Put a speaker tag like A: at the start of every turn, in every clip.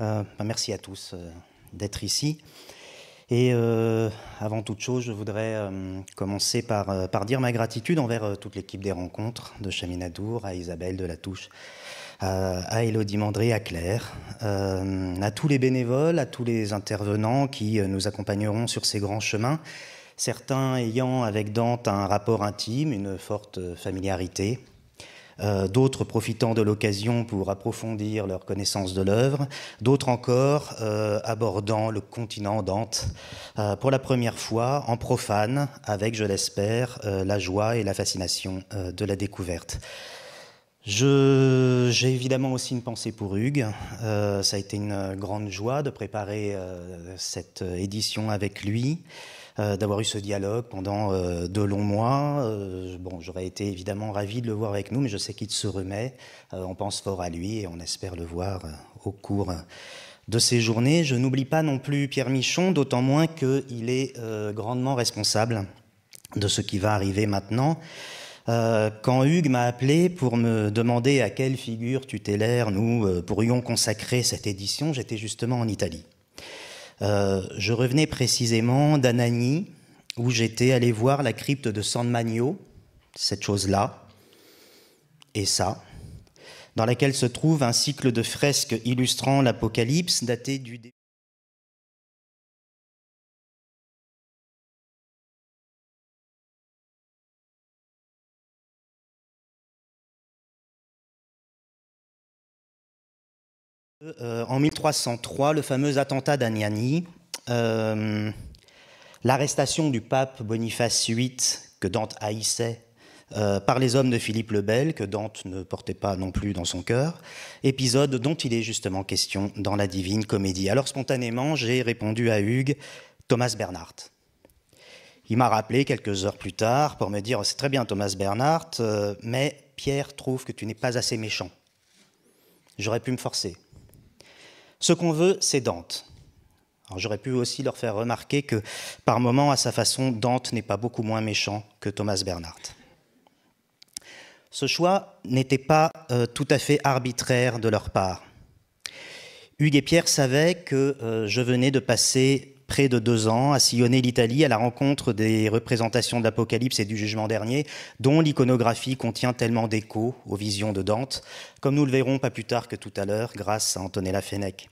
A: Euh, bah, merci à tous euh, d'être ici. Et euh, avant toute chose, je voudrais commencer par, dire ma gratitude envers toute l'équipe des rencontres, de Chaminadour à Isabelle de la Touche, à, à Elodie Mandré, à Claire, à tous les bénévoles, à tous les intervenants qui nous accompagneront sur ces grands chemins, certains ayant avec Dante un rapport intime, une forte familiarité, euh, d'autres profitant de l'occasion pour approfondir leur connaissance de l'œuvre, d'autres encore euh, abordant le continent Dante euh, pour la première fois en profane, avec, je l'espère, la joie et la fascination de la découverte. J'ai évidemment aussi une pensée pour Hugues. ça a été une grande joie de préparer cette édition avec lui. Euh, d'avoir eu ce dialogue pendant euh, de longs mois. Euh, bon, j'aurais été évidemment ravi de le voir avec nous, mais je sais qu'il se remet. on pense fort à lui et on espère le voir au cours de ces journées. Je n'oublie pas non plus Pierre Michon, d'autant moins qu'il est grandement responsable de ce qui va arriver maintenant. quand Hugues m'a appelé pour me demander à quelle figure tutélaire nous pourrions consacrer cette édition, j'étais justement en Italie. Euh, je revenais précisément d'Anagni, où j'étais allé voir la crypte de San Magno, cette chose-là, et ça, dans laquelle se trouve un cycle de fresques illustrant l'Apocalypse daté du Euh, en 1303, le fameux attentat d'Agnani, euh, l'arrestation du pape Boniface VIII, que Dante haïssait, euh, par les hommes de Philippe le Bel, que Dante ne portait pas non plus dans son cœur, épisode dont il est justement question dans la Divine Comédie. Alors spontanément, j'ai répondu à Hugues, Thomas Bernhardt. Il m'a rappelé quelques heures plus tard pour me dire C'est très bien, Thomas Bernhardt, mais Pierre trouve que tu n'es pas assez méchant. J'aurais pu me forcer. Ce qu'on veut, c'est Dante. j'aurais pu aussi leur faire remarquer que par moments, à sa façon, Dante n'est pas beaucoup moins méchant que Thomas Bernhardt. Ce choix n'était pas euh, tout à fait arbitraire de leur part. Hugues et Pierre savaient que euh, je venais de passer près de deux ans à sillonner l'Italie à la rencontre des représentations de l'Apocalypse et du Jugement dernier, dont l'iconographie contient tellement d'échos aux visions de Dante, comme nous le verrons pas plus tard que tout à l'heure grâce à Antonella Fenech.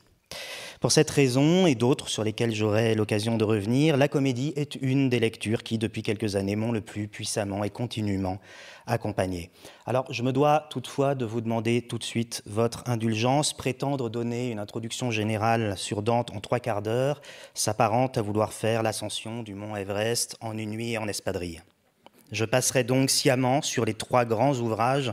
A: Pour cette raison et d'autres sur lesquelles j'aurai l'occasion de revenir, la comédie est une des lectures qui, depuis quelques années, m'ont le plus puissamment et continuellement accompagné. Alors, je me dois toutefois de vous demander tout de suite votre indulgence. Prétendre donner une introduction générale sur Dante en trois quarts d'heure s'apparente à vouloir faire l'ascension du mont Everest en une nuit et en espadrille. Je passerai donc sciemment sur les trois grands ouvrages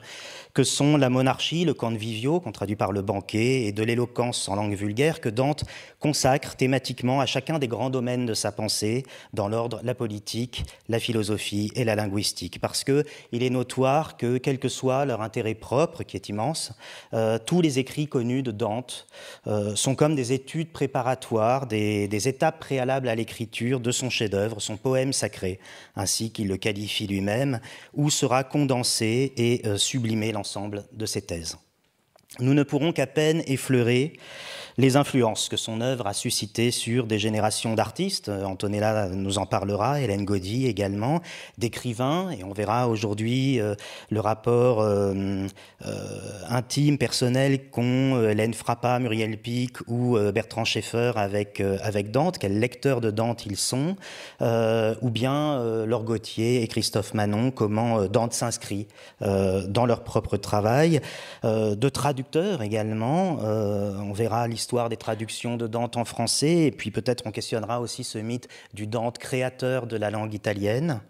A: que sont la monarchie, le convivio, qu'on traduit par le banquet, et de l'éloquence en langue vulgaire que Dante consacre thématiquement à chacun des grands domaines de sa pensée, dans l'ordre la politique, la philosophie et la linguistique. Parce qu'il est notoire que, quel que soit leur intérêt propre, qui est immense, euh, tous les écrits connus de Dante euh, sont comme des études préparatoires, des, des étapes préalables à l'écriture de son chef-d'œuvre, son poème sacré, ainsi qu'il le qualifie lui-même, où sera condensé et euh, sublimé l'ensemble de ses thèses. Nous ne pourrons qu'à peine effleurer les influences que son œuvre a suscitées sur des générations d'artistes. Antonella nous en parlera, Hélène Gaudy également, d'écrivains, et on verra aujourd'hui euh, le rapport euh, euh, intime, personnel qu'ont Hélène Frappa, Muriel Pic ou Bertrand Schaeffer avec, avec Dante, quels lecteurs de Dante ils sont, ou bien Laure Gauthier et Christophe Manon, comment Dante s'inscrit dans leur propre travail, de également, on verra l'histoire des traductions de Dante en français, et puis peut-être on questionnera aussi ce mythe du Dante créateur de la langue italienne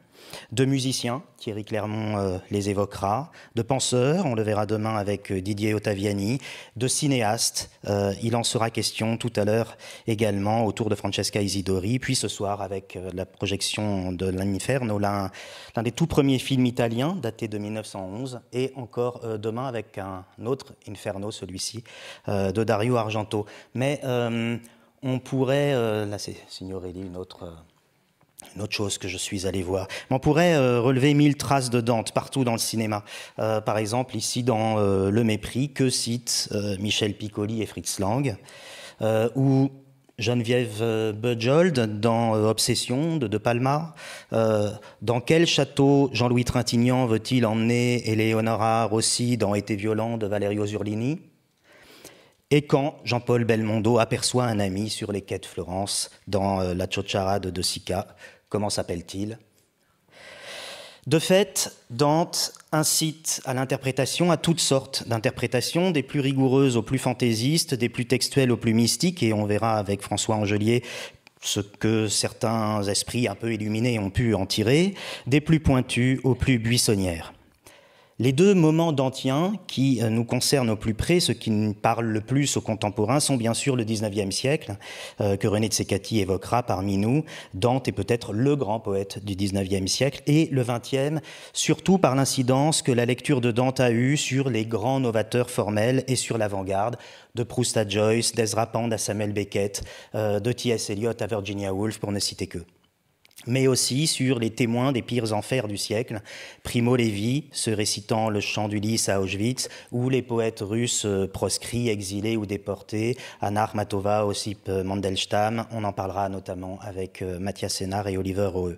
A: de musiciens, Thierry Clermont euh, les évoquera, de penseurs, on le verra demain avec euh, Didier Ottaviani, de cinéastes, euh, il en sera question tout à l'heure également autour de Francesca Isidori, puis ce soir avec la projection de l'Inferno, l'un des tout premiers films italiens daté de 1911, et encore demain avec un autre Inferno, celui-ci, de Dario Argento. Mais on pourrait, là c'est Signorelli, une autre autre chose que je suis allé voir. On pourrait euh, relever mille traces de Dante partout dans le cinéma. Euh, par exemple, ici dans euh, Le Mépris, que citent Michel Piccoli et Fritz Lang. ou Geneviève Bujold dans Obsession de De Palma. dans quel château Jean-Louis Trintignant veut-il emmener Eleonora Rossi dans Été violent de Valerio Zurlini? Et quand Jean-Paul Belmondo aperçoit un ami sur les quais de Florence dans La Ciociara de De Sica, comment s'appelle-t-il? De fait, Dante incite à l'interprétation, à toutes sortes d'interprétations, des plus rigoureuses aux plus fantaisistes, des plus textuelles aux plus mystiques, et on verra avec François Angelier ce que certains esprits un peu illuminés ont pu en tirer, des plus pointus aux plus buissonnières. Les deux moments dantien qui euh, nous concernent au plus près, ceux qui nous parlent le plus aux contemporains, sont bien sûr le 19e siècle, euh, que René de Secati évoquera parmi nous. Dante est peut-être le grand poète du 19e siècle, et le 20e, surtout par l'incidence que la lecture de Dante a eue sur les grands novateurs formels et sur l'avant-garde, de Proust à Joyce, d'Ezra Pound à Samuel Beckett, euh, de T.S. Eliot à Virginia Woolf, pour ne citer que mais aussi sur les témoins des pires enfers du siècle, Primo Levi, se récitant le chant d'Ulysse à Auschwitz, ou les poètes russes euh, proscrits, exilés ou déportés, Anna Akhmatova, Osip Mandelstam, on en parlera notamment avec euh, Mathias Sénard et Oliver Roeux.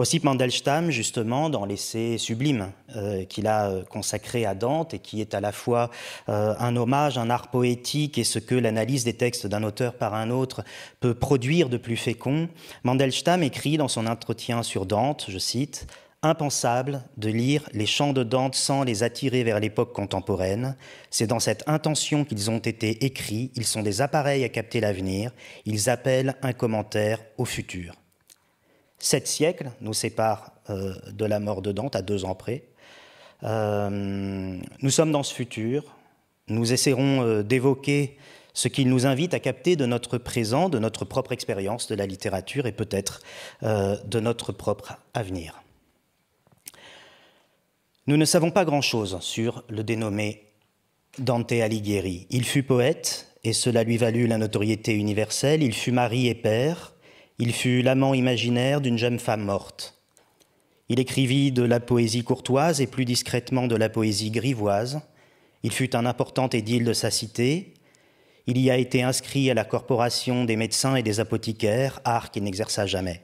A: Aussi Mandelstam, justement, dans l'essai sublime euh, qu'il a euh, consacré à Dante et qui est à la fois euh, un hommage, un art poétique et ce que l'analyse des textes d'un auteur par un autre peut produire de plus fécond, Mandelstam écrit dans son entretien sur Dante, je cite, Impensable de lire les chants de Dante sans les attirer vers l'époque contemporaine. C'est dans cette intention qu'ils ont été écrits, ils sont des appareils à capter l'avenir, ils appellent un commentaire au futur. Sept siècles nous séparent euh, de la mort de Dante à deux ans près. Euh, nous sommes dans ce futur. Nous essaierons euh, d'évoquer ce qu'il nous invite à capter de notre présent, de notre propre expérience de la littérature et peut-être de notre propre avenir. Nous ne savons pas grand-chose sur le dénommé Dante Alighieri. Il fut poète, et cela lui valut la notoriété universelle. Il fut mari et père. Il fut l'amant imaginaire d'une jeune femme morte. Il écrivit de la poésie courtoise et plus discrètement de la poésie grivoise. Il fut un important édile de sa cité. Il y a été inscrit à la corporation des médecins et des apothicaires, art qu'il n'exerça jamais.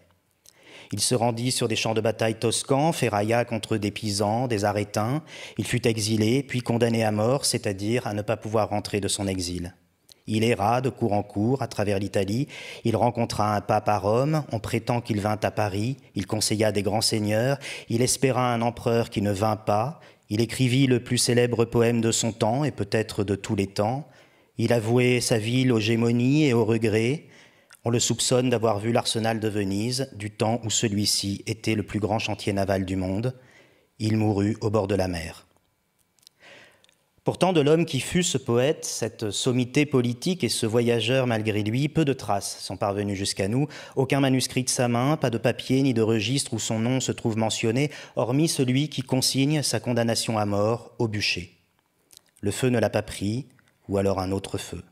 A: Il se rendit sur des champs de bataille toscans, ferrailla contre des pisans, des arétins. Il fut exilé, puis condamné à mort, c'est-à-dire à ne pas pouvoir rentrer de son exil. Il erra de cour en cour à travers l'Italie. Il rencontra un pape à Rome. On prétend qu'il vint à Paris. Il conseilla des grands seigneurs. Il espéra un empereur qui ne vint pas. Il écrivit le plus célèbre poème de son temps et peut-être de tous les temps. Il avouait sa ville aux gémonies et aux regrets. On le soupçonne d'avoir vu l'arsenal de Venise du temps où celui-ci était le plus grand chantier naval du monde. Il mourut au bord de la mer. Pourtant, de l'homme qui fut ce poète, cette sommité politique et ce voyageur malgré lui, peu de traces sont parvenues jusqu'à nous. Aucun manuscrit de sa main, pas de papier ni de registre où son nom se trouve mentionné, hormis celui qui consigne sa condamnation à mort au bûcher. Le feu ne l'a pas pris, ou alors un autre feu.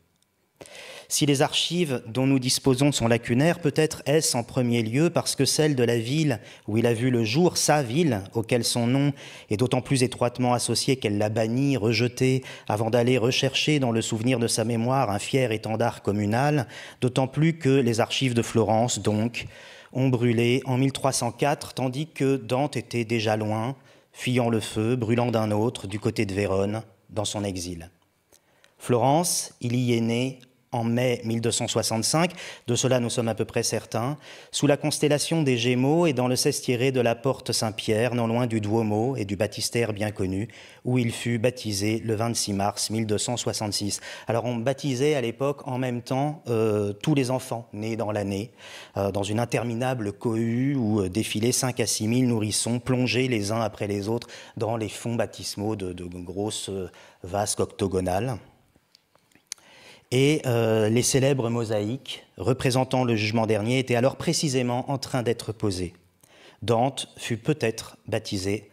A: Si les archives dont nous disposons sont lacunaires, peut-être est-ce en premier lieu parce que celle de la ville où il a vu le jour, sa ville, auquel son nom est d'autant plus étroitement associé qu'elle l'a banni, rejeté, avant d'aller rechercher dans le souvenir de sa mémoire un fier étendard communal, d'autant plus que les archives de Florence, donc, ont brûlé en 1304, tandis que Dante était déjà loin, fuyant le feu, brûlant d'un autre, du côté de Vérone, dans son exil. Florence, il y est né en mai 1265, de cela nous sommes à peu près certains, sous la constellation des Gémeaux et dans le sestiéré de la porte Saint-Pierre, non loin du Duomo et du baptistère bien connu, où il fut baptisé le 26 mars 1266. Alors on baptisait à l'époque en même temps euh, tous les enfants nés dans l'année, euh, dans une interminable cohue où euh, défilaient 5 à 6 000 nourrissons plongés les uns après les autres dans les fonds baptismaux de, de grosses vasques octogonales et euh, les célèbres mosaïques représentant le jugement dernier étaient alors précisément en train d'être posées. Dante fut peut-être baptisé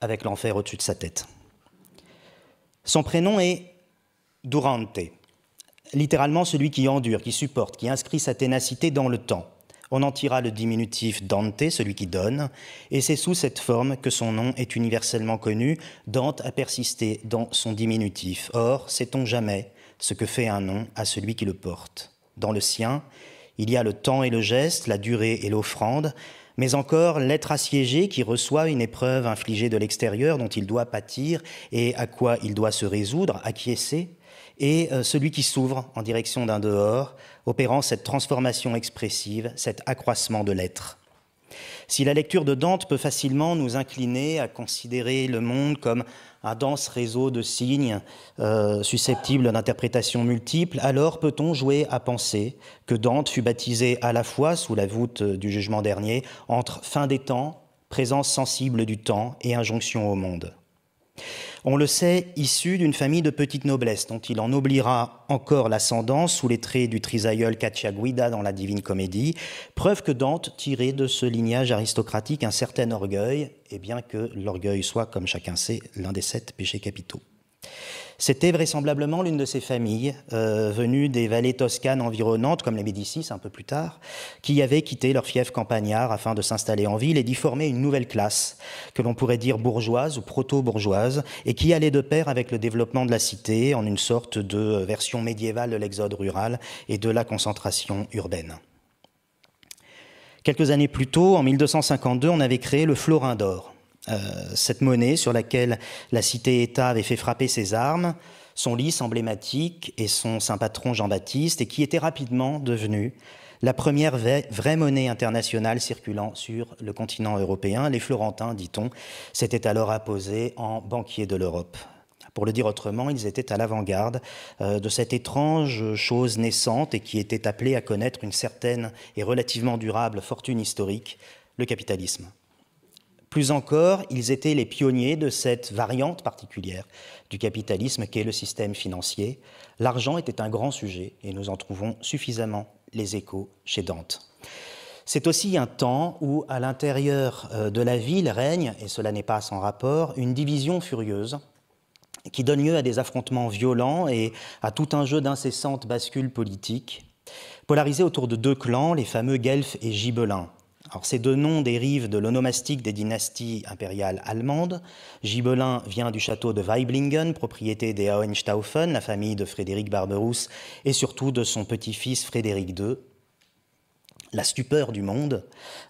A: avec l'enfer au-dessus de sa tête. Son prénom est Durante, littéralement celui qui endure, qui supporte, qui inscrit sa ténacité dans le temps. On en tira le diminutif Dante, celui qui donne, et c'est sous cette forme que son nom est universellement connu. Dante a persisté dans son diminutif. Or, sait-on jamais ce que fait un nom à celui qui le porte. Dans le sien, il y a le temps et le geste, la durée et l'offrande, mais encore l'être assiégé qui reçoit une épreuve infligée de l'extérieur dont il doit pâtir et à quoi il doit se résoudre, acquiescer, et euh, celui qui s'ouvre en direction d'un dehors, opérant cette transformation expressive, cet accroissement de l'être. Si la lecture de Dante peut facilement nous incliner à considérer le monde comme un dense réseau de signes euh, susceptibles d'interprétations multiples, alors peut-on jouer à penser que Dante fut baptisé à la fois, sous la voûte du jugement dernier, entre fin des temps, présence sensible du temps et injonction au monde? On le sait, issu d'une famille de petite noblesse, dont il en oubliera encore l'ascendance sous les traits du trisaïeul Cacciaguida dans la Divine Comédie, preuve que Dante tirait de ce lignage aristocratique un certain orgueil, et bien que l'orgueil soit, comme chacun sait, l'un des sept péchés capitaux. C'était vraisemblablement l'une de ces familles, euh, venues des vallées toscanes environnantes, comme les Médicis un peu plus tard, qui avaient quitté leur fief campagnard afin de s'installer en ville et d'y former une nouvelle classe, que l'on pourrait dire bourgeoise ou proto-bourgeoise, et qui allait de pair avec le développement de la cité en une sorte de version médiévale de l'exode rural et de la concentration urbaine. Quelques années plus tôt, en 1252, on avait créé le florin d'or, cette monnaie sur laquelle la cité-État avait fait frapper ses armes, son lys emblématique et son saint patron Jean-Baptiste, et qui était rapidement devenue la première vraie monnaie internationale circulant sur le continent européen. Les Florentins, dit-on, s'étaient alors apposés en banquiers de l'Europe. Pour le dire autrement, ils étaient à l'avant-garde euh, de cette étrange chose naissante et qui était appelée à connaître une certaine et relativement durable fortune historique, le capitalisme. Plus encore, ils étaient les pionniers de cette variante particulière du capitalisme qu'est le système financier. L'argent était un grand sujet et nous en trouvons suffisamment les échos chez Dante. C'est aussi un temps où, à l'intérieur euh, de la ville, règne, et cela n'est pas sans rapport, une division furieuse qui donne lieu à des affrontements violents et à tout un jeu d'incessantes bascules politiques, polarisés autour de deux clans, les fameux Guelfes et Gibelins, ces deux noms dérivent de l'onomastique des dynasties impériales allemandes. Gibelin vient du château de Weiblingen, propriété des Hohenstaufen, la famille de Frédéric Barberousse, et surtout de son petit-fils Frédéric II, la stupeur du monde,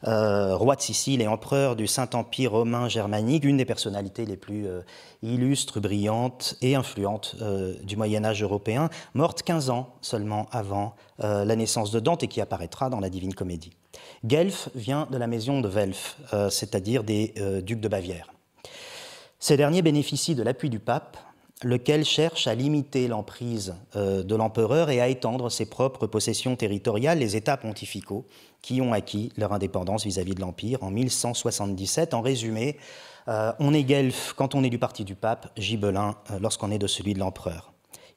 A: euh, roi de Sicile et empereur du Saint-Empire romain germanique, une des personnalités les plus euh, illustres, brillantes et influentes euh, du Moyen Âge européen, morte 15 ans seulement avant la naissance de Dante et qui apparaîtra dans la Divine Comédie. Guelph vient de la maison de Welf, c'est-à-dire des ducs de Bavière. Ces derniers bénéficient de l'appui du pape lequel cherche à limiter l'emprise euh, de l'empereur et à étendre ses propres possessions territoriales, les États pontificaux, qui ont acquis leur indépendance vis-à-vis de l'Empire en 1177. En résumé, euh, on est guelfe quand on est du parti du pape, gibelin euh, lorsqu'on est de celui de l'empereur.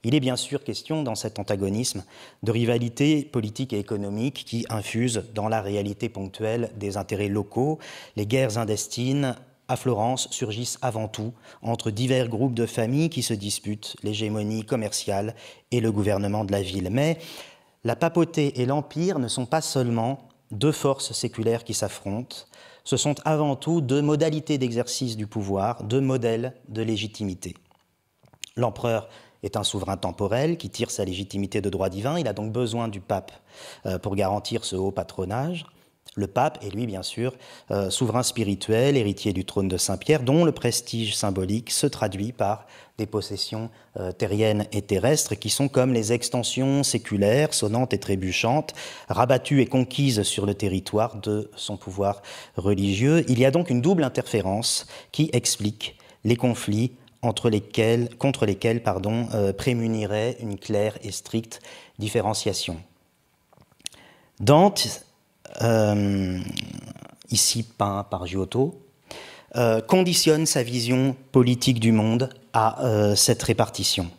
A: Il est bien sûr question dans cet antagonisme de rivalité politique et économique qui infuse dans la réalité ponctuelle des intérêts locaux, les guerres indestines à Florence surgissent avant tout entre divers groupes de familles qui se disputent l'hégémonie commerciale et le gouvernement de la ville. Mais la papauté et l'empire ne sont pas seulement deux forces séculaires qui s'affrontent, ce sont avant tout deux modalités d'exercice du pouvoir, deux modèles de légitimité. L'empereur est un souverain temporel qui tire sa légitimité de droit divin, il a donc besoin du pape euh, pour garantir ce haut patronage. Le pape est lui, bien sûr, euh, souverain spirituel, héritier du trône de Saint-Pierre, dont le prestige symbolique se traduit par des possessions euh, terriennes et terrestres qui sont comme les extensions séculaires, sonnantes et trébuchantes, rabattues et conquises sur le territoire de son pouvoir religieux. Il y a donc une double interférence qui explique les conflits contre lesquels pardon, euh, prémunirait une claire et stricte différenciation. Dante euh, ici peint par Giotto, euh, conditionne sa vision politique du monde à cette répartition.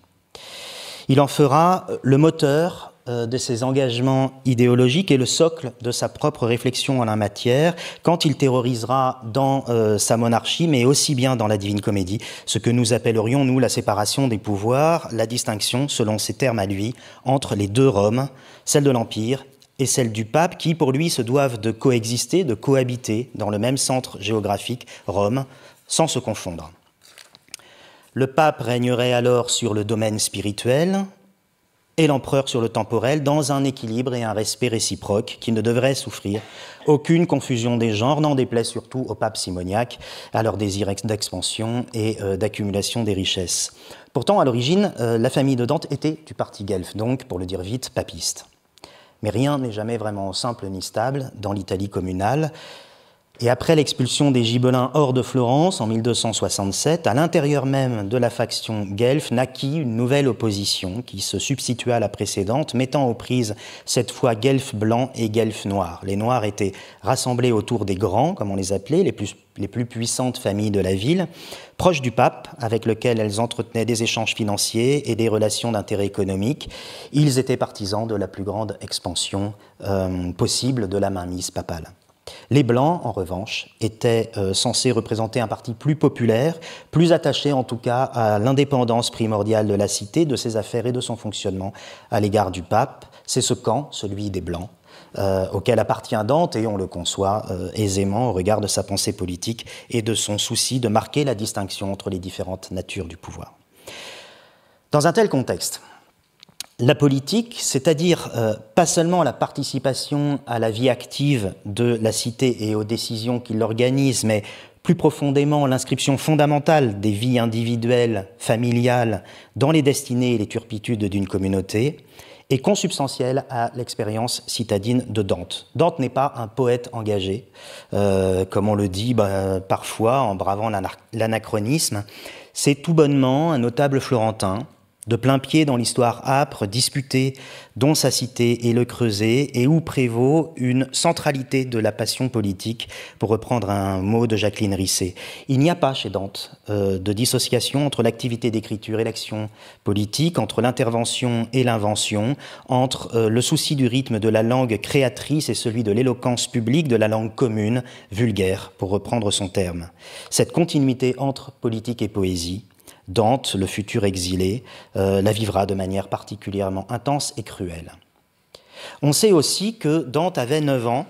A: Il en fera le moteur de ses engagements idéologiques et le socle de sa propre réflexion en la matière quand il terrorisera dans sa monarchie, mais aussi bien dans la Divine Comédie, ce que nous appellerions, nous, la séparation des pouvoirs, la distinction, selon ses termes à lui, entre les deux Roms, celle de l'Empire et celle du pape qui, pour lui, se doivent de coexister, de cohabiter dans le même centre géographique, Rome, sans se confondre. Le pape régnerait alors sur le domaine spirituel, et l'empereur sur le temporel dans un équilibre et un respect réciproque qui ne devrait souffrir aucune confusion des genres, n'en déplaît surtout au pape simoniaque, à leur désir d'expansion et euh, d'accumulation des richesses. Pourtant, à l'origine, euh, la famille de Dante était du parti guelfe, donc, pour le dire vite, papiste. Mais rien n'est jamais vraiment simple ni stable dans l'Italie communale, et après l'expulsion des Gibelins hors de Florence en 1267, à l'intérieur même de la faction guelfe naquit une nouvelle opposition qui se substitua à la précédente, mettant aux prises cette fois guelfes blancs et guelfes noirs. Les noirs étaient rassemblés autour des grands, comme on les appelait, les plus, puissantes familles de la ville, proches du pape, avec lequel elles entretenaient des échanges financiers et des relations d'intérêt économique. Ils étaient partisans de la plus grande expansion euh, possible de la mainmise papale. Les Blancs, en revanche, étaient euh, censés représenter un parti plus populaire, plus attaché en tout cas à l'indépendance primordiale de la cité, de ses affaires et de son fonctionnement à l'égard du pape. C'est ce camp, celui des Blancs, euh, auquel appartient Dante, et on le conçoit euh, aisément au regard de sa pensée politique et de son souci de marquer la distinction entre les différentes natures du pouvoir. Dans un tel contexte, la politique, c'est-à-dire euh, pas seulement la participation à la vie active de la cité et aux décisions qui l'organisent, mais plus profondément l'inscription fondamentale des vies individuelles, familiales, dans les destinées et les turpitudes d'une communauté, est consubstantielle à l'expérience citadine de Dante. Dante n'est pas un poète engagé, euh, comme on le dit bah, parfois en bravant l'anachronisme, c'est tout bonnement un notable florentin de plein pied dans l'histoire âpre, disputée, dont sa cité est le creuset, et où prévaut une centralité de la passion politique, pour reprendre un mot de Jacqueline Risset. Il n'y a pas chez Dante euh, de dissociation entre l'activité d'écriture et l'action politique, entre l'intervention et l'invention, entre euh, le souci du rythme de la langue créatrice et celui de l'éloquence publique de la langue commune, vulgaire, pour reprendre son terme. Cette continuité entre politique et poésie, Dante, le futur exilé, euh, la vivra de manière particulièrement intense et cruelle. On sait aussi que Dante avait 9 ans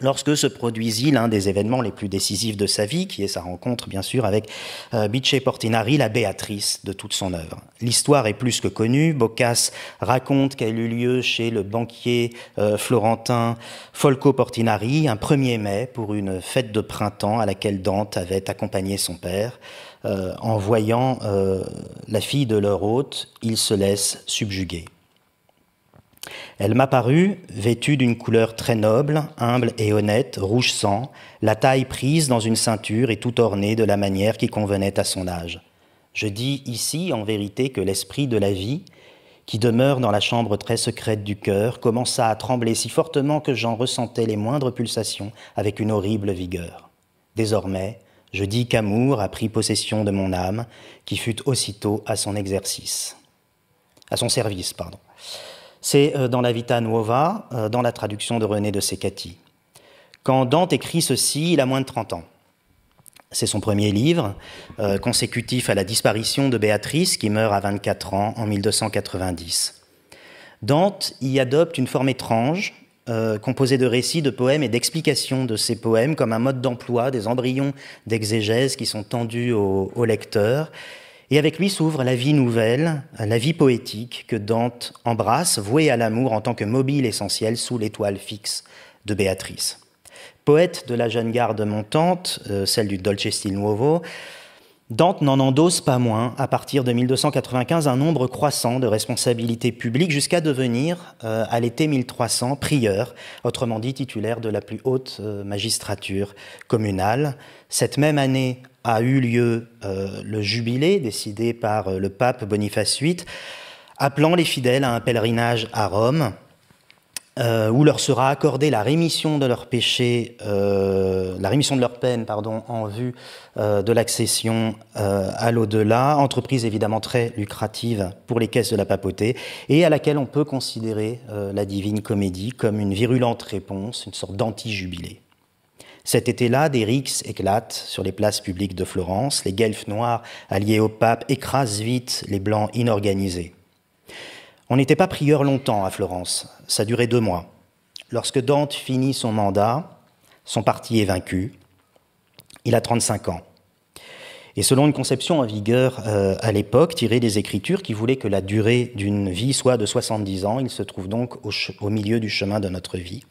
A: lorsque se produisit l'un des événements les plus décisifs de sa vie, qui est sa rencontre bien sûr avec euh, Bice Portinari, la Béatrice de toute son œuvre. L'histoire est plus que connue, Boccace raconte qu'elle eut lieu chez le banquier euh, florentin Folco Portinari un 1er mai pour une fête de printemps à laquelle Dante avait accompagné son père. Euh, en voyant euh, la fille de leur hôte, ils se laissent subjuguer. Elle m'apparut, vêtue d'une couleur très noble, humble et honnête, rouge sang, la taille prise dans une ceinture et tout ornée de la manière qui convenait à son âge. Je dis ici, en vérité, que l'esprit de la vie, qui demeure dans la chambre très secrète du cœur, commença à trembler si fortement que j'en ressentais les moindres pulsations avec une horrible vigueur. Désormais, je dis qu'amour a pris possession de mon âme, qui fut aussitôt à son exercice, à son service, pardon. C'est euh, dans la Vita Nuova, euh, dans la traduction de René de Secati. Quand Dante écrit ceci, il a moins de 30 ans. C'est son premier livre, euh, consécutif à la disparition de Béatrice, qui meurt à 24 ans en 1290. Dante y adopte une forme étrange, euh, composé de récits, de poèmes et d'explications de ces poèmes comme un mode d'emploi, des embryons d'exégèse qui sont tendus au, lecteur. Et avec lui s'ouvre la vie nouvelle, la vie poétique que Dante embrasse, vouée à l'amour en tant que mobile essentiel sous l'étoile fixe de Béatrice. Poète de la jeune garde montante, euh, celle du Dolce Stil Nuovo, Dante n'en endosse pas moins, à partir de 1295, un nombre croissant de responsabilités publiques jusqu'à devenir, euh, à l'été 1300, prieur, autrement dit titulaire de la plus haute euh, magistrature communale. Cette même année a eu lieu euh, le jubilé décidé par le pape Boniface VIII, appelant les fidèles à un pèlerinage à Rome. Euh, où leur sera accordée la rémission de leur péché, euh, la rémission de peine, pardon, en vue euh, de l'accession à l'au-delà, entreprise évidemment très lucrative pour les caisses de la papauté, et à laquelle on peut considérer la Divine Comédie comme une virulente réponse, une sorte d'anti-jubilé. Cet été-là, des rixes éclatent sur les places publiques de Florence, les guelfes noirs alliés au pape écrasent vite les blancs inorganisés. On n'était pas prieur longtemps à Florence, ça durait deux mois. Lorsque Dante finit son mandat, son parti est vaincu, il a 35 ans. Et selon une conception en vigueur euh, à l'époque, tirée des Écritures, qui voulait que la durée d'une vie soit de 70 ans, il se trouve donc au, milieu du chemin de notre vie.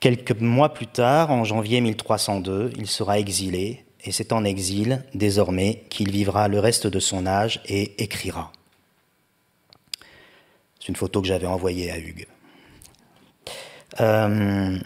A: Quelques mois plus tard, en janvier 1302, il sera exilé, et c'est en exil, désormais, qu'il vivra le reste de son âge et écrira. C'est une photo que j'avais envoyée à Hugues. Euh,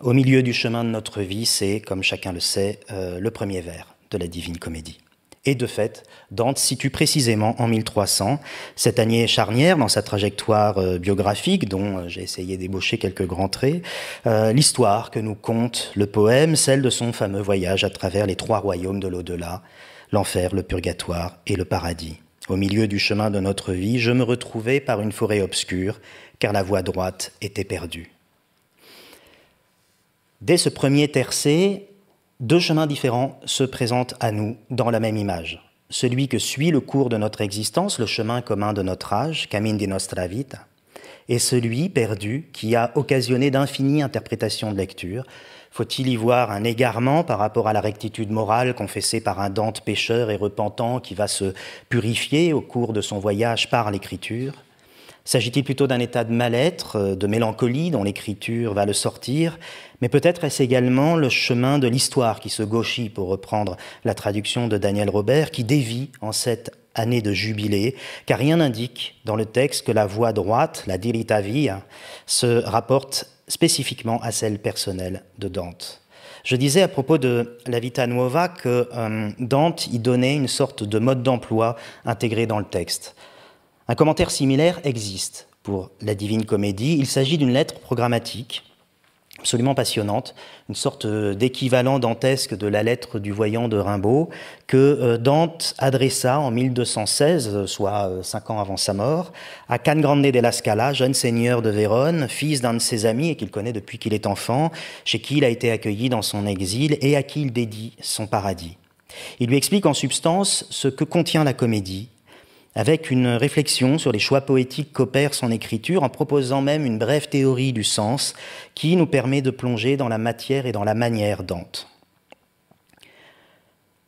A: au milieu du chemin de notre vie, c'est, comme chacun le sait, euh, le premier vers de la Divine Comédie. Et de fait, Dante situe précisément en 1300 cette année charnière dans sa trajectoire euh, biographique, dont j'ai essayé d'ébaucher quelques grands traits, l'histoire que nous conte le poème, celle de son fameux voyage à travers les trois royaumes de l'au-delà, l'enfer, le purgatoire et le paradis. Au milieu du chemin de notre vie, je me retrouvais par une forêt obscure, car la voie droite était perdue. Dès ce premier tercet, deux chemins différents se présentent à nous dans la même image. Celui que suit le cours de notre existence, le chemin commun de notre âge, Camin di nostra vita, et celui perdu qui a occasionné d'infinies interprétations de lecture. Faut-il y voir un égarement par rapport à la rectitude morale confessée par un Dante pécheur et repentant qui va se purifier au cours de son voyage par l'écriture? S'agit-il plutôt d'un état de mal-être, euh, de mélancolie dont l'écriture va le sortir? Mais peut-être est-ce également le chemin de l'histoire qui se gauchit, pour reprendre la traduction de Daniel Robert, qui dévie en cette année de jubilé, car rien n'indique dans le texte que la voie droite, la dirita via, se rapporte spécifiquement à celle personnelle de Dante. Je disais à propos de la Vita Nuova que euh, Dante y donnait une sorte de mode d'emploi intégré dans le texte. Un commentaire similaire existe pour la Divine Comédie. Il s'agit d'une lettre programmatique absolument passionnante, une sorte d'équivalent dantesque de la lettre du voyant de Rimbaud, que euh, Dante adressa en 1216, soit euh, cinq ans avant sa mort, à Can Grande della Scala, jeune seigneur de Vérone, fils d'un de ses amis et qu'il connaît depuis qu'il est enfant, chez qui il a été accueilli dans son exil et à qui il dédie son paradis. Il lui explique en substance ce que contient la comédie avec une réflexion sur les choix poétiques qu'opère son écriture, en proposant même une brève théorie du sens qui nous permet de plonger dans la matière et dans la manière Dante.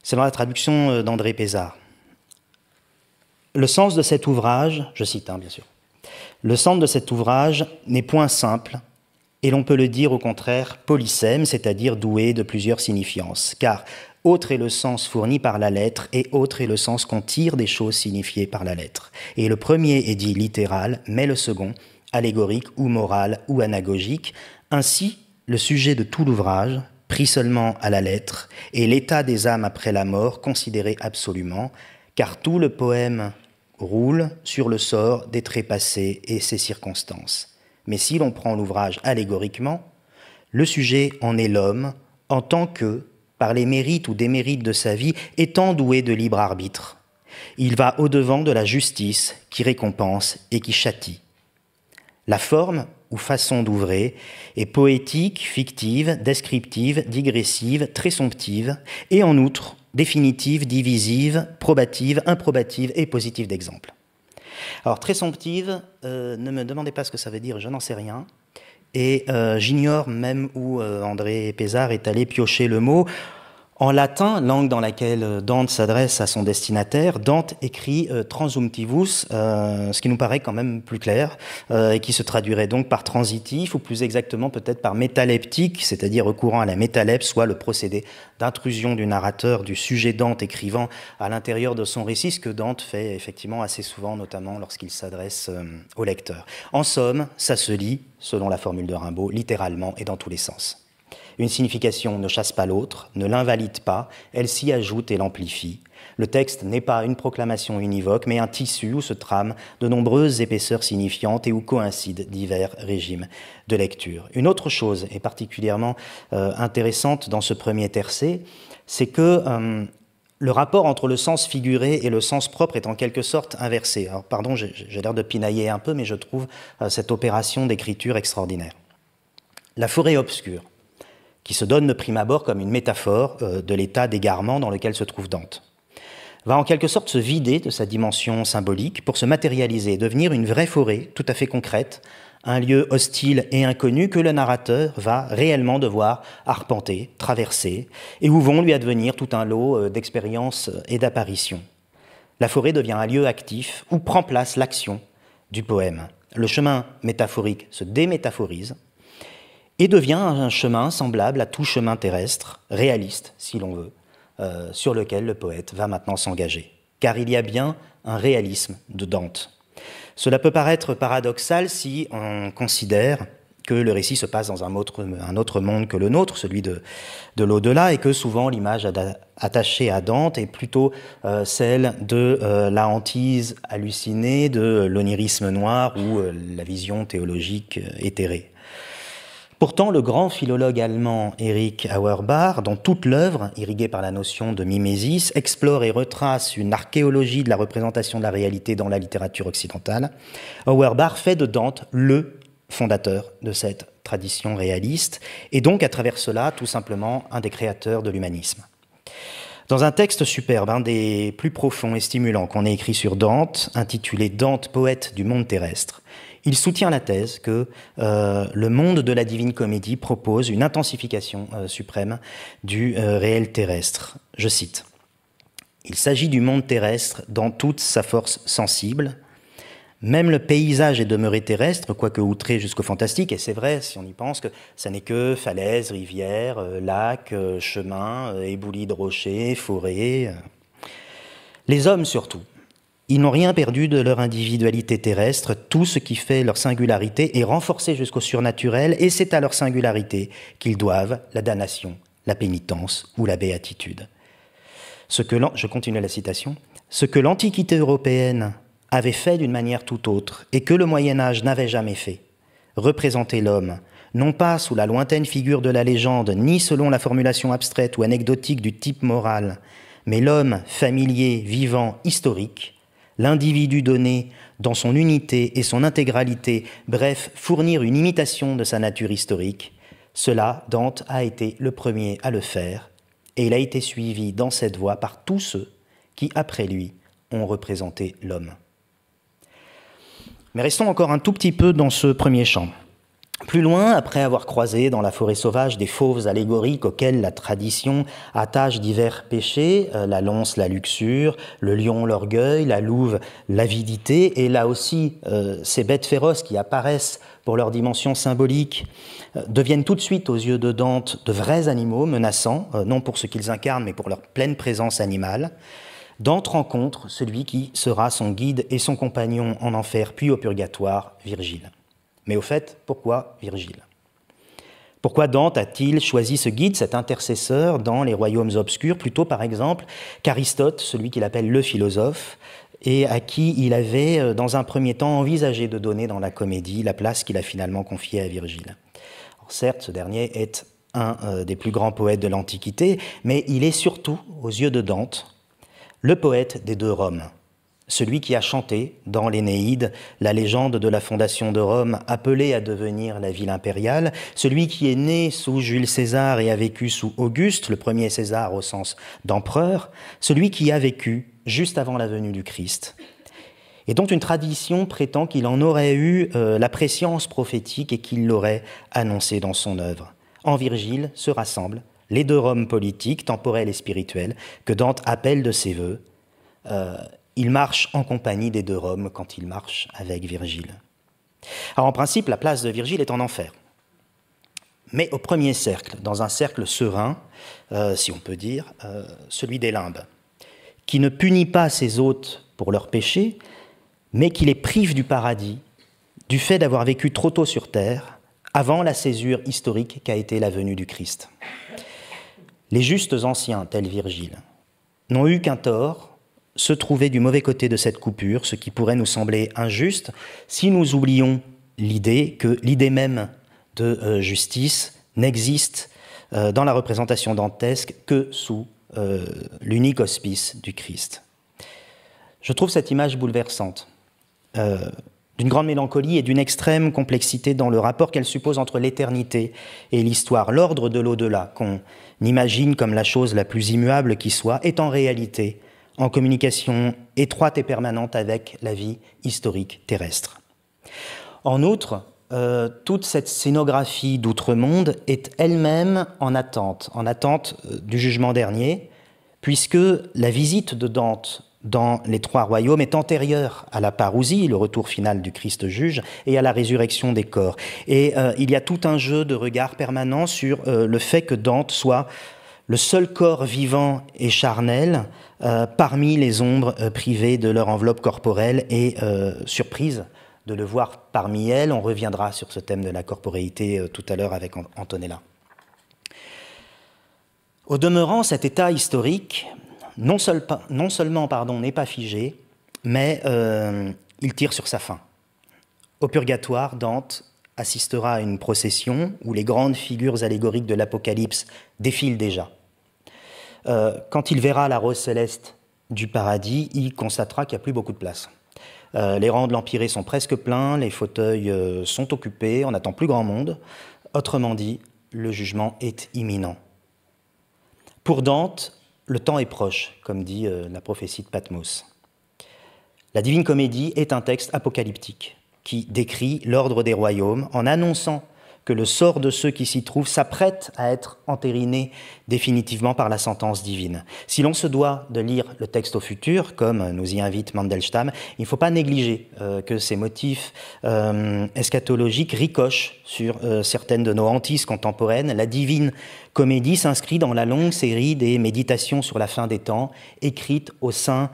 A: C'est dans la traduction euh, d'André Pézard. Le sens de cet ouvrage, je cite hein, bien sûr, le sens de cet ouvrage n'est point simple, et l'on peut le dire au contraire polysème, c'est-à-dire doué de plusieurs signifiances, car autre est le sens fourni par la lettre et autre est le sens qu'on tire des choses signifiées par la lettre. Et le premier est dit littéral, mais le second, allégorique ou moral ou anagogique. Ainsi, le sujet de tout l'ouvrage, pris seulement à la lettre, est l'état des âmes après la mort, considéré absolument, car tout le poème roule sur le sort des trépassés et ses circonstances. Mais si l'on prend l'ouvrage allégoriquement, le sujet en est l'homme en tant que, par les mérites ou démérites de sa vie, étant doué de libre arbitre. Il va au-devant de la justice qui récompense et qui châtie. La forme ou façon d'ouvrer est poétique, fictive, descriptive, digressive, très somptive, et en outre définitive, divisive, probative, improbative et positive d'exemple. Alors très somptive, euh, ne me demandez pas ce que ça veut dire, je n'en sais rien. Et euh, j'ignore même où euh, André Pézard est allé piocher le mot. En latin, langue dans laquelle euh, Dante s'adresse à son destinataire, Dante écrit transumtivus, ce qui nous paraît quand même plus clair, et qui se traduirait donc par transitif, ou plus exactement peut-être par métaleptique, c'est-à-dire recourant à la métalepse, soit le procédé d'intrusion du narrateur, du sujet Dante écrivant à l'intérieur de son récit, ce que Dante fait effectivement assez souvent, notamment lorsqu'il s'adresse au lecteur. En somme, ça se lit selon la formule de Rimbaud, littéralement et dans tous les sens. Une signification ne chasse pas l'autre, ne l'invalide pas, elle s'y ajoute et l'amplifie. Le texte n'est pas une proclamation univoque, mais un tissu où se trament de nombreuses épaisseurs signifiantes et où coïncident divers régimes de lecture. Une autre chose est particulièrement euh, intéressante dans ce premier tercet, c'est que euh, le rapport entre le sens figuré et le sens propre est en quelque sorte inversé. Alors, pardon, j'ai l'air de pinailler un peu, mais je trouve euh, cette opération d'écriture extraordinaire. La forêt obscure, qui se donne de prime abord comme une métaphore euh, de l'état d'égarement dans lequel se trouve Dante. va en quelque sorte se vider de sa dimension symbolique pour se matérialiser, devenir une vraie forêt tout à fait concrète, un lieu hostile et inconnu que le narrateur va réellement devoir arpenter, traverser, et où vont lui advenir tout un lot euh, d'expériences et d'apparitions. La forêt devient un lieu actif où prend place l'action du poème. Le chemin métaphorique se démétaphorise et devient un chemin semblable à tout chemin terrestre, réaliste si l'on veut, euh, sur lequel le poète va maintenant s'engager. Car il y a bien un réalisme de Dante. Cela peut paraître paradoxal si on considère que le récit se passe dans un autre, un autre monde que le nôtre, celui de, de l'au-delà, et que souvent l'image attachée à Dante est plutôt euh, celle de euh, la hantise hallucinée, de l'onirisme noir ou la vision théologique éthérée. Pourtant, le grand philologue allemand Erich Auerbach, dans toute l'œuvre, irriguée par la notion de mimésis, explore et retrace une archéologie de la représentation de la réalité dans la littérature occidentale. Auerbach fait de Dante le fondateur de cette tradition réaliste, et donc à travers cela, tout simplement, un des créateurs de l'humanisme. Dans un texte superbe, un des plus profonds et stimulants qu'on ait écrit sur Dante, intitulé Dante, poète du monde terrestre, il soutient la thèse que euh, le monde de la divine comédie propose une intensification euh, suprême du euh, réel terrestre. Je cite. Il s'agit du monde terrestre dans toute sa force sensible. Même le paysage est demeuré terrestre, quoique outré jusqu'au fantastique, et c'est vrai si on y pense que ça n'est que falaises, rivières, lacs, chemins, éboulis de rochers, forêts. Les hommes surtout, ils n'ont rien perdu de leur individualité terrestre, tout ce qui fait leur singularité est renforcé jusqu'au surnaturel, et c'est à leur singularité qu'ils doivent la damnation, la pénitence ou la béatitude. Ce que je continue la citation. Ce que l'Antiquité européenne avait fait d'une manière tout autre, et que le Moyen Âge n'avait jamais fait, représenter l'homme, non pas sous la lointaine figure de la légende, ni selon la formulation abstraite ou anecdotique du type moral, mais l'homme familier, vivant, historique, l'individu donné dans son unité et son intégralité, bref, fournir une imitation de sa nature historique, cela, Dante a été le premier à le faire, et il a été suivi dans cette voie par tous ceux qui, après lui, ont représenté l'homme. Mais restons encore un tout petit peu dans ce premier champ. Plus loin, après avoir croisé dans la forêt sauvage des fauves allégoriques auxquelles la tradition attache divers péchés, euh, la lonce, la luxure, le lion, l'orgueil, la louve, l'avidité, et là aussi euh, ces bêtes féroces qui apparaissent pour leur dimension symbolique, euh, deviennent tout de suite aux yeux de Dante de vrais animaux menaçants, non pour ce qu'ils incarnent, mais pour leur pleine présence animale. Dante rencontre celui qui sera son guide et son compagnon en enfer puis au purgatoire, Virgile. Mais au fait, pourquoi Virgile? Pourquoi Dante a-t-il choisi ce guide, cet intercesseur dans les royaumes obscurs, plutôt par exemple qu'Aristote, celui qu'il appelle le philosophe, et à qui il avait, euh, dans un premier temps, envisagé de donner dans la comédie la place qu'il a finalement confiée à Virgile? Certes, ce dernier est un euh, des plus grands poètes de l'Antiquité, mais il est surtout, aux yeux de Dante, le poète des deux Roms, celui qui a chanté dans l'Énéide la légende de la fondation de Rome appelée à devenir la ville impériale, celui qui est né sous Jules César et a vécu sous Auguste, le premier César au sens d'empereur, celui qui a vécu juste avant la venue du Christ, et dont une tradition prétend qu'il en aurait eu euh, la préscience prophétique et qu'il l'aurait annoncé dans son œuvre. En Virgile se rassemblent les deux Roms politiques, temporels et spirituels, que Dante appelle de ses voeux, euh, il marche en compagnie des deux Roms quand il marche avec Virgile. Alors en principe, la place de Virgile est en enfer. Mais au premier cercle, dans un cercle serein, euh, si on peut dire, euh, celui des limbes, qui ne punit pas ses hôtes pour leurs péchés, mais qui les prive du paradis, du fait d'avoir vécu trop tôt sur terre, avant la césure historique qu'a été la venue du Christ. Les justes anciens, tels Virgile, n'ont eu qu'un tort, se trouver du mauvais côté de cette coupure, ce qui pourrait nous sembler injuste si nous oublions l'idée que l'idée même de euh, justice n'existe euh, dans la représentation dantesque que sous euh, l'unique hospice du Christ. Je trouve cette image bouleversante, d'une grande mélancolie et d'une extrême complexité dans le rapport qu'elle suppose entre l'éternité et l'histoire. L'ordre de l'au-delà, qu'on imagine comme la chose la plus immuable qui soit, est en réalité en communication étroite et permanente avec la vie historique terrestre. En outre, euh, toute cette scénographie d'outre-monde est elle-même en attente, en attente euh, du jugement dernier, puisque la visite de Dante dans les trois royaumes est antérieure à la parousie, le retour final du Christ juge, et à la résurrection des corps. Et euh, il y a tout un jeu de regard permanent sur le fait que Dante soit le seul corps vivant et charnel parmi les ombres privées de leur enveloppe corporelle et surprise de le voir parmi elles. On reviendra sur ce thème de la corporéité euh, tout à l'heure avec Antonella. Au demeurant, cet état historique, non, seulement n'est pas figé, mais euh, il tire sur sa fin. Au purgatoire, Dante assistera à une procession où les grandes figures allégoriques de l'Apocalypse défilent déjà. Euh, quand il verra la rose céleste du paradis, il constatera qu'il n'y a plus beaucoup de place. Euh, les rangs de l'Empiré sont presque pleins, les fauteuils euh, sont occupés, on attend plus grand monde. Autrement dit, le jugement est imminent. Pour Dante, le temps est proche, comme dit la prophétie de Patmos. La Divine Comédie est un texte apocalyptique qui décrit l'ordre des royaumes en annonçant que le sort de ceux qui s'y trouvent s'apprête à être entériné définitivement par la sentence divine. Si l'on se doit de lire le texte au futur, comme nous y invite Mandelstam, il ne faut pas négliger euh, que ces motifs euh, eschatologiques ricochent sur euh, certaines de nos hantises contemporaines. La divine comédie s'inscrit dans la longue série des méditations sur la fin des temps, écrites au sein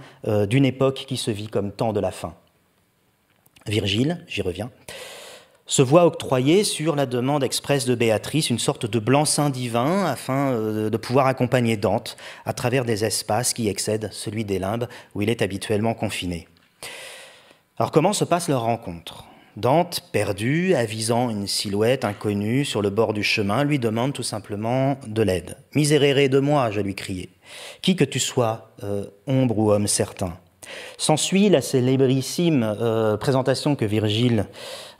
A: d'une époque qui se vit comme temps de la fin. Virgile, j'y reviens, se voit octroyer sur la demande expresse de Béatrice une sorte de blanc-seing divin afin euh, de pouvoir accompagner Dante à travers des espaces qui excèdent celui des limbes où il est habituellement confiné. Alors comment se passe leur rencontre? Dante, perdu, avisant une silhouette inconnue sur le bord du chemin, lui demande tout simplement de l'aide. Miséréré de moi, je lui criai. Qui que tu sois, euh, ombre ou homme certain. S'ensuit la célébrissime euh, présentation que Virgile,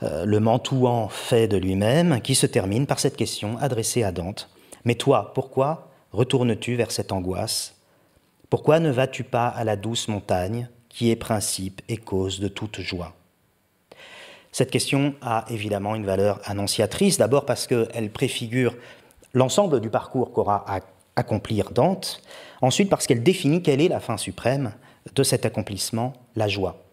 A: euh, le Mantouan, fait de lui-même, qui se termine par cette question adressée à Dante. Mais toi, pourquoi retournes-tu vers cette angoisse? Pourquoi ne vas-tu pas à la douce montagne, qui est principe et cause de toute joie? Cette question a évidemment une valeur annonciatrice, d'abord parce qu'elle préfigure l'ensemble du parcours qu'aura à accomplir Dante, ensuite parce qu'elle définit quelle est la fin suprême, de cet accomplissement la joie.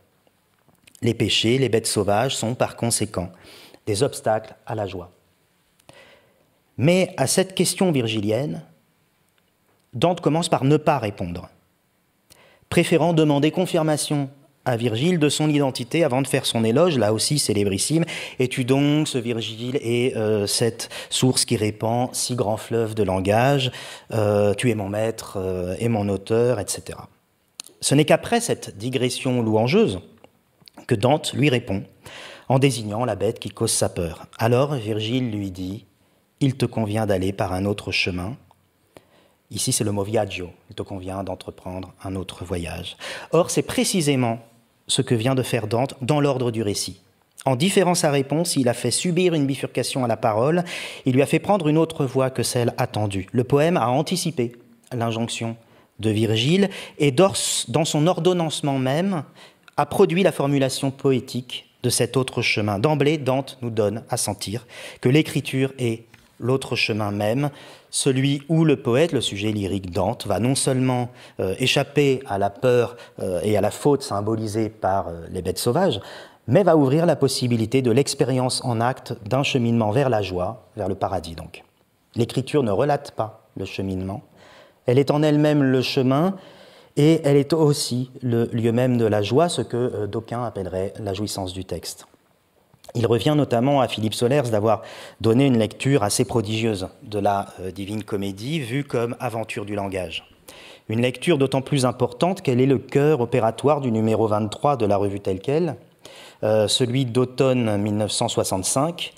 A: Les péchés, les bêtes sauvages sont par conséquent des obstacles à la joie. Mais à cette question virgilienne, Dante commence par ne pas répondre, préférant demander confirmation à Virgile de son identité avant de faire son éloge, là aussi célébrissime. Es-tu donc ce Virgile et euh, cette source qui répand six grands fleuves de langage euh, Tu es mon maître euh, et mon auteur, etc. Ce n'est qu'après cette digression louangeuse que Dante lui répond en désignant la bête qui cause sa peur. Alors Virgile lui dit Il te convient d'aller par un autre chemin. Ici, c'est le mot viaggio. Il te convient d'entreprendre un autre voyage. Or, c'est précisément ce que vient de faire Dante dans l'ordre du récit. En différant sa réponse, il a fait subir une bifurcation à la parole, il lui a fait prendre une autre voie que celle attendue. Le poème a anticipé l'injonction de Virgile, et dans son ordonnancement même, a produit la formulation poétique de cet autre chemin. D'emblée, Dante nous donne à sentir que l'écriture est l'autre chemin même, celui où le poète, le sujet lyrique Dante, va non seulement euh, échapper à la peur euh, et à la faute symbolisée par euh, les bêtes sauvages, mais va ouvrir la possibilité de l'expérience en acte d'un cheminement vers la joie, vers le paradis donc. L'écriture ne relate pas le cheminement, elle est en elle-même le chemin et elle est aussi le lieu même de la joie, ce que euh, d'aucuns appelleraient la jouissance du texte. Il revient notamment à Philippe Solers d'avoir donné une lecture assez prodigieuse de la euh, Divine Comédie, vue comme aventure du langage. Une lecture d'autant plus importante qu'elle est le cœur opératoire du numéro 23 de la revue telle qu'elle, euh, celui d'automne 1965,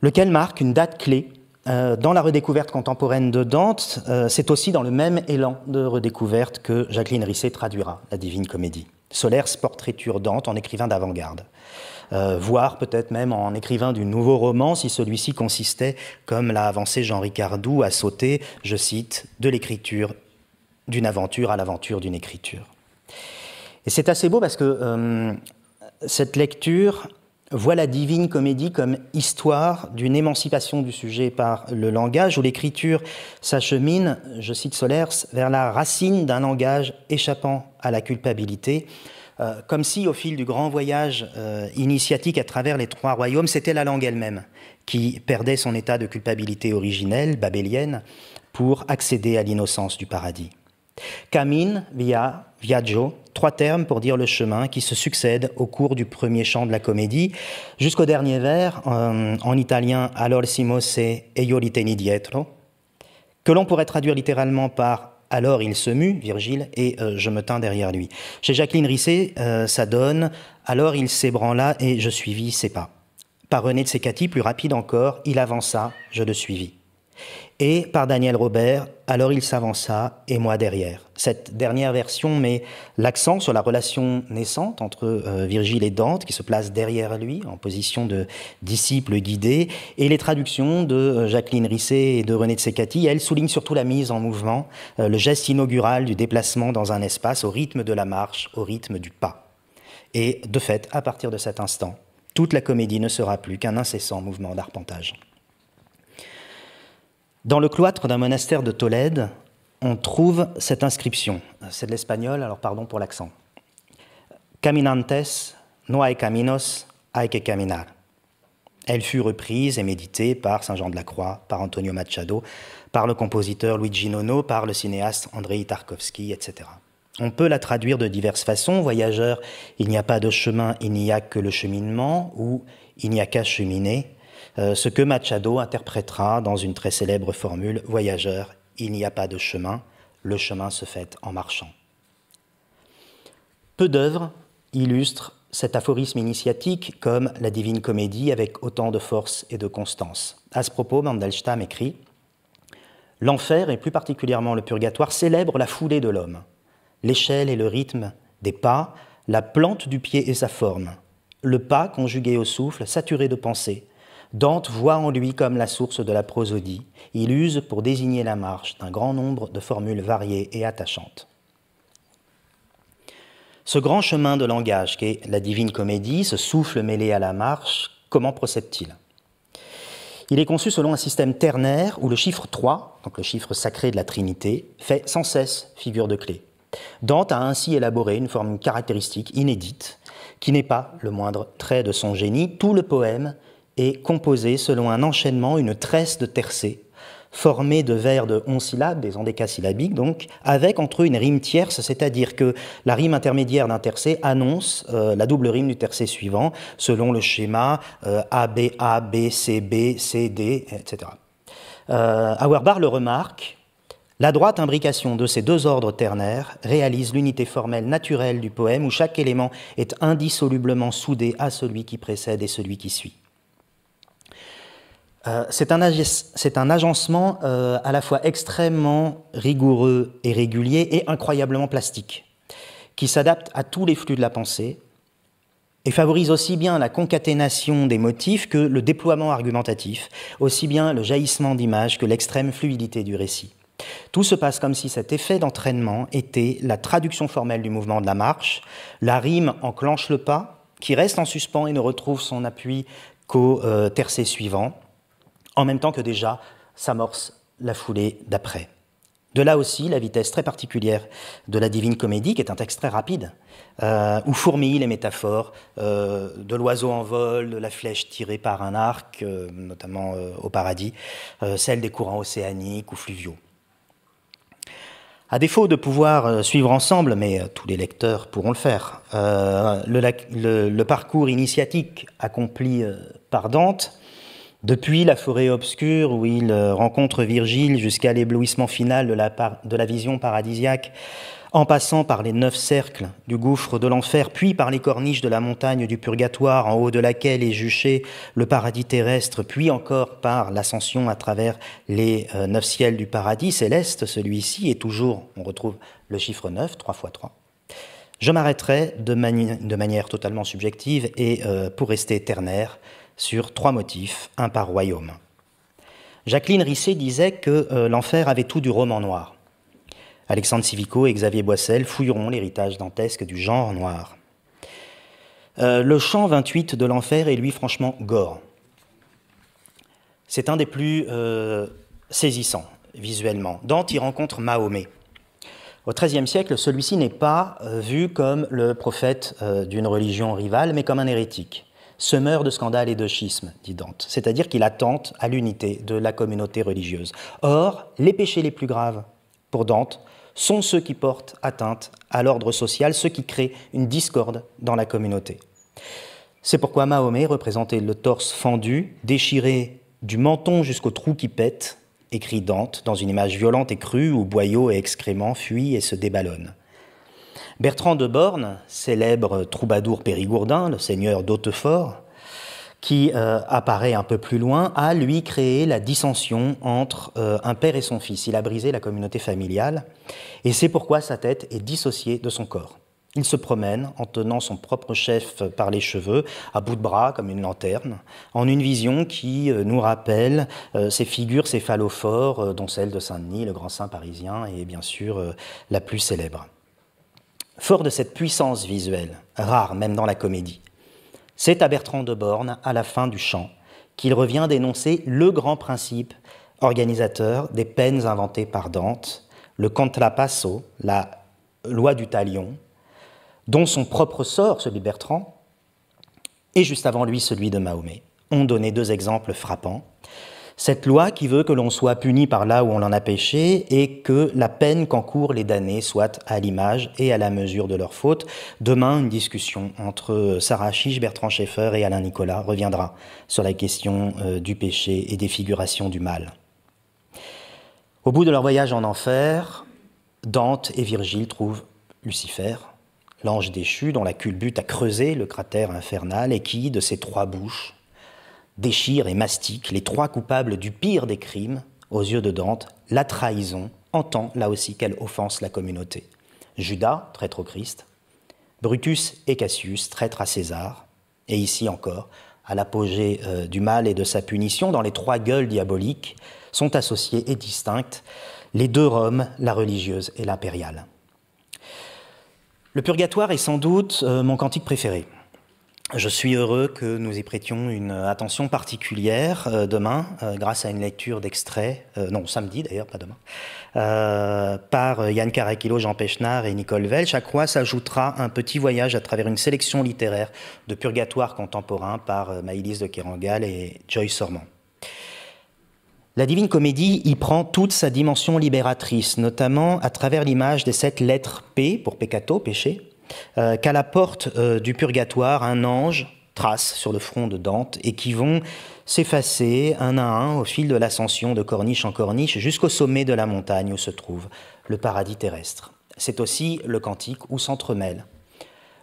A: lequel marque une date clé euh, dans la redécouverte contemporaine de Dante, euh, c'est aussi dans le même élan de redécouverte que Jacqueline Risset traduira la Divine Comédie. Solers portraiture Dante en écrivain d'avant-garde, euh, voire peut-être même en écrivain du nouveau roman si celui-ci consistait, comme l'a avancé Jean Ricardou, à sauter, je cite, de l'écriture d'une aventure à l'aventure d'une écriture. Et c'est assez beau parce que euh, cette lecture voit la divine comédie comme histoire d'une émancipation du sujet par le langage, où l'écriture s'achemine, je cite Solers, vers la racine d'un langage échappant à la culpabilité, euh, comme si au fil du grand voyage euh, initiatique à travers les trois royaumes, c'était la langue elle-même qui perdait son état de culpabilité originelle, babélienne, pour accéder à l'innocence du paradis. Camine, via, viaggio, trois termes pour dire le chemin qui se succèdent au cours du premier chant de la comédie, jusqu'au dernier vers, en, en italien Alors si se e io teni dietro, que l'on pourrait traduire littéralement par Alors il se mue, Virgile, et euh, je me tins derrière lui. Chez Jacqueline Risset, euh, ça donne Alors il s'ébranla et je suivis ses pas. Par René de Secati, plus rapide encore, il avança, je le suivis et par Daniel Robert, alors il s'avança et moi derrière. Cette dernière version met l'accent sur la relation naissante entre euh, Virgile et Dante, qui se place derrière lui en position de disciple guidé, et les traductions de euh, Jacqueline Risset et de René de Secati, elles soulignent surtout la mise en mouvement, euh, le geste inaugural du déplacement dans un espace au rythme de la marche, au rythme du pas. Et de fait, à partir de cet instant, toute la comédie ne sera plus qu'un incessant mouvement d'arpentage. Dans le cloître d'un monastère de Tolède, on trouve cette inscription. C'est de l'espagnol, alors pardon pour l'accent. Caminantes, no hay caminos, hay que caminar. Elle fut reprise et méditée par Saint Jean de la Croix, par Antonio Machado, par le compositeur Luigi Nono, par le cinéaste Andrei Tarkovsky, etc. On peut la traduire de diverses façons. Voyageur, il n'y a pas de chemin, il n'y a que le cheminement, ou il n'y a qu'à cheminer. Euh, ce que Machado interprétera dans une très célèbre formule Voyageur, il n'y a pas de chemin, le chemin se fait en marchant. Peu d'œuvres illustrent cet aphorisme initiatique comme la Divine Comédie avec autant de force et de constance. À ce propos, Mandelstam écrit L'enfer, et plus particulièrement le purgatoire, célèbre la foulée de l'homme, l'échelle et le rythme des pas, la plante du pied et sa forme, le pas conjugué au souffle, saturé de pensée, Dante voit en lui comme la source de la prosodie. Il use pour désigner la marche d'un grand nombre de formules variées et attachantes. Ce grand chemin de langage qu'est la divine comédie, ce souffle mêlé à la marche, comment procède-t-il? Il est conçu selon un système ternaire où le chiffre 3, donc le chiffre sacré de la Trinité, fait sans cesse figure de clé. Dante a ainsi élaboré une forme caractéristique inédite qui n'est pas le moindre trait de son génie. Tout le poème est composé selon un enchaînement, une tresse de tercets, formée de vers de 11 syllabes, des endécasyllabiques donc, avec entre eux une rime tierce, c'est-à-dire que la rime intermédiaire d'un tercet annonce euh, la double rime du tercet suivant, selon le schéma euh, A, B, A, B, C, B, C, D, etc. Euh, Auerbach le remarque, la droite imbrication de ces deux ordres ternaires réalise l'unité formelle naturelle du poème où chaque élément est indissolublement soudé à celui qui précède et celui qui suit. Euh, c'est un, agencement euh, à la fois extrêmement rigoureux et régulier et incroyablement plastique, qui s'adapte à tous les flux de la pensée et favorise aussi bien la concaténation des motifs que le déploiement argumentatif, aussi bien le jaillissement d'images que l'extrême fluidité du récit. Tout se passe comme si cet effet d'entraînement était la traduction formelle du mouvement de la marche. La rime enclenche le pas, qui reste en suspens et ne retrouve son appui qu'au euh, tercet suivant en même temps que déjà s'amorce la foulée d'après. De là aussi la vitesse très particulière de la Divine Comédie, qui est un texte très rapide, euh, où fourmillent les métaphores euh, de l'oiseau en vol, de la flèche tirée par un arc, euh, notamment au paradis, celle des courants océaniques ou fluviaux. À défaut de pouvoir suivre ensemble, mais tous les lecteurs pourront le faire, le, parcours initiatique accompli par Dante depuis la forêt obscure où il euh, rencontre Virgile jusqu'à l'éblouissement final de la, vision paradisiaque, en passant par les neuf cercles du gouffre de l'enfer, puis par les corniches de la montagne du purgatoire en haut de laquelle est juché le paradis terrestre, puis encore par l'ascension à travers les euh, neuf ciels du paradis céleste, celui-ci, et toujours on retrouve le chiffre 9, 3 fois 3. Je m'arrêterai de, de, manière totalement subjective et euh, pour rester ternaire sur trois motifs, un par royaume. Jacqueline Risset disait que euh, l'enfer avait tout du roman noir. Alexandre Civico et Xavier Boissel fouilleront l'héritage dantesque du genre noir. Euh, le chant 28 de l'enfer est lui franchement gore. C'est un des plus euh, saisissants visuellement. Dante y rencontre Mahomet. Au XIIIe siècle, celui-ci n'est pas vu comme le prophète d'une religion rivale, mais comme un hérétique. Semeur de scandales et de schismes, dit Dante, c'est-à-dire qu'il attente à l'unité de la communauté religieuse. Or, les péchés les plus graves, pour Dante, sont ceux qui portent atteinte à l'ordre social, ceux qui créent une discorde dans la communauté. C'est pourquoi Mahomet représentait le torse fendu, déchiré du menton jusqu'au trou qui pète, écrit Dante, dans une image violente et crue où boyaux et excréments fuient et se déballonnent. Bertrand de Borne, célèbre troubadour périgourdin, le seigneur d'Hautefort, qui euh, apparaît un peu plus loin, a lui créé la dissension entre euh, un père et son fils. Il a brisé la communauté familiale et c'est pourquoi sa tête est dissociée de son corps. Il se promène en tenant son propre chef par les cheveux, à bout de bras comme une lanterne, en une vision qui euh, nous rappelle ces figures céphalophores, dont celle de Saint-Denis, le grand saint parisien, et bien sûr la plus célèbre. Fort de cette puissance visuelle, rare même dans la comédie, c'est à Bertrand de Borne, à la fin du chant, qu'il revient d'énoncer le grand principe organisateur des peines inventées par Dante, le contrapasso, la loi du talion, dont son propre sort, celui de Bertrand, et juste avant lui celui de Mahomet, ont donné deux exemples frappants. Cette loi qui veut que l'on soit puni par là où on en a péché et que la peine qu'encourent les damnés soit à l'image et à la mesure de leur faute. Demain, une discussion entre Sarah Chiche, Bertrand Schaeffer et Alain Nicolas reviendra sur la question euh, du péché et des figurations du mal. Au bout de leur voyage en enfer, Dante et Virgile trouvent Lucifer, l'ange déchu dont la culbute a creusé le cratère infernal et qui, de ses trois bouches, déchire et mastique les trois coupables du pire des crimes, aux yeux de Dante, la trahison, entend là aussi qu'elle offense la communauté. Judas, traître au Christ, Brutus et Cassius, traîtres à César, et ici encore, à l'apogée euh, du mal et de sa punition, dans les trois gueules diaboliques, sont associées et distinctes les deux Roms, la religieuse et l'impériale. Le purgatoire est sans doute euh, mon cantique préféré. Je suis heureux que nous y prêtions une attention particulière euh, demain, euh, grâce à une lecture d'extraits, euh, non, samedi d'ailleurs, pas demain, par Yann Caraquilo, Jean Pechnard et Nicole Welch, à quoi s'ajoutera un petit voyage à travers une sélection littéraire de purgatoire contemporain par Maïlis de Kerangal et Joyce Sormand. La Divine Comédie y prend toute sa dimension libératrice, notamment à travers l'image des sept lettres P pour peccato, péché, euh, qu'à la porte euh, du purgatoire, un ange trace sur le front de Dante et qui vont s'effacer un à un au fil de l'ascension de corniche en corniche jusqu'au sommet de la montagne où se trouve le paradis terrestre. C'est aussi le cantique où s'entremêlent